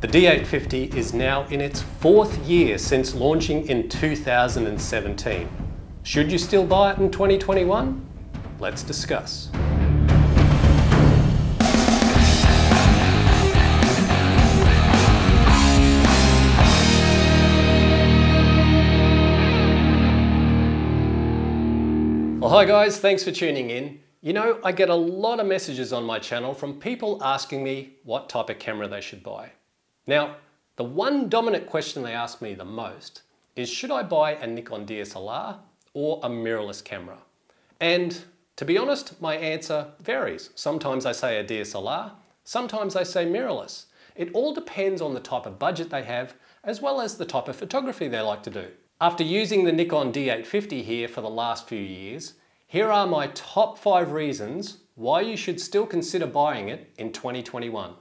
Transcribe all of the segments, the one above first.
The D850 is now in its fourth year since launching in 2017. Should you still buy it in 2021? Let's discuss. Well, hi guys, thanks for tuning in. You know, I get a lot of messages on my channel from people asking me what type of camera they should buy. Now, the one dominant question they ask me the most is should I buy a Nikon DSLR or a mirrorless camera? And to be honest, my answer varies. Sometimes I say a DSLR, sometimes I say mirrorless. It all depends on the type of budget they have, as well as the type of photography they like to do. After using the Nikon D850 here for the last few years, here are my top five reasons why you should still consider buying it in 2021.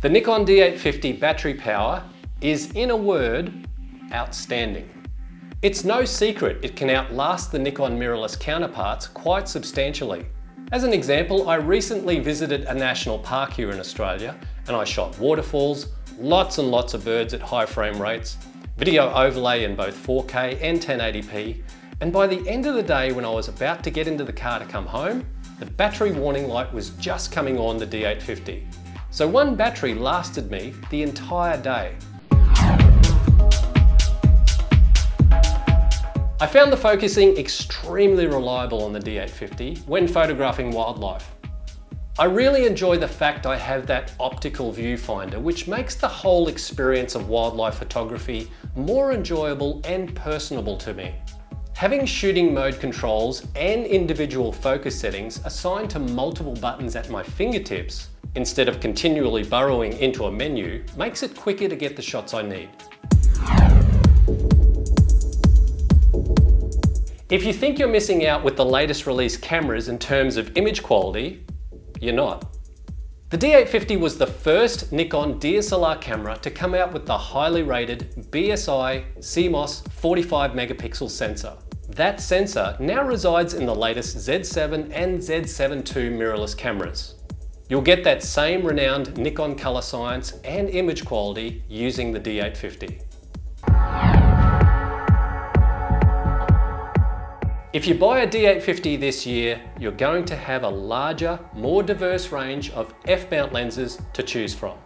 The Nikon D850 battery power is, in a word, outstanding. It's no secret it can outlast the Nikon mirrorless counterparts quite substantially. As an example, I recently visited a national park here in Australia and I shot waterfalls, lots and lots of birds at high frame rates, video overlay in both 4K and 1080p, and by the end of the day when I was about to get into the car to come home, the battery warning light was just coming on the D850. So one battery lasted me the entire day. I found the focusing extremely reliable on the D850 when photographing wildlife. I really enjoy the fact I have that optical viewfinder, which makes the whole experience of wildlife photography more enjoyable and personable to me. Having shooting mode controls and individual focus settings assigned to multiple buttons at my fingertips, instead of continually burrowing into a menu, makes it quicker to get the shots I need. If you think you're missing out with the latest release cameras in terms of image quality, you're not. The D850 was the first Nikon DSLR camera to come out with the highly rated BSI CMOS 45 megapixel sensor. That sensor now resides in the latest Z7 and Z7 II mirrorless cameras. You'll get that same renowned Nikon color science and image quality using the D850. If you buy a D850 this year, you're going to have a larger, more diverse range of f-mount lenses to choose from.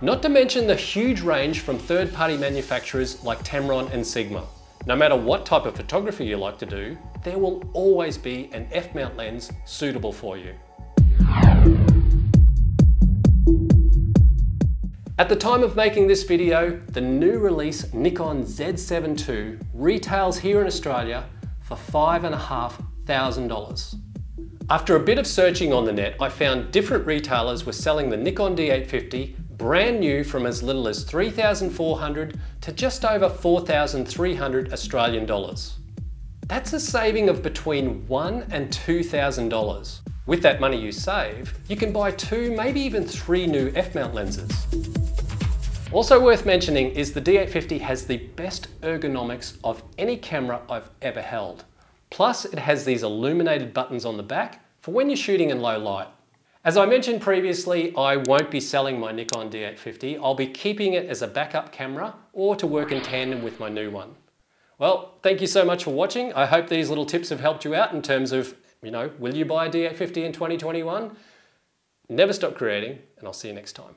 Not to mention the huge range from third-party manufacturers like Tamron and Sigma. No matter what type of photography you like to do, there will always be an f-mount lens suitable for you. At the time of making this video, the new release Nikon Z7 II retails here in Australia for $5,500. After a bit of searching on the net, I found different retailers were selling the Nikon D850 brand new from as little as 3,400 to just over 4,300 Australian dollars. That's a saving of between one and $2,000. With that money you save, you can buy two, maybe even three new f-mount lenses. Also worth mentioning is the D850 has the best ergonomics of any camera I've ever held. Plus it has these illuminated buttons on the back for when you're shooting in low light. As I mentioned previously, I won't be selling my Nikon D850. I'll be keeping it as a backup camera or to work in tandem with my new one. Well, thank you so much for watching. I hope these little tips have helped you out in terms of, you know, will you buy a D850 in 2021? Never stop creating, and I'll see you next time.